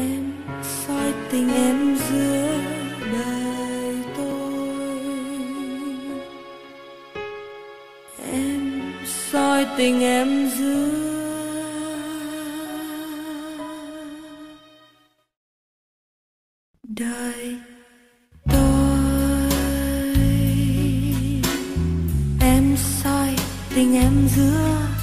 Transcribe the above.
em soi tình em giữa đời tôi. Em soi tình em giữa đời tôi. Em soi tình em giữa đời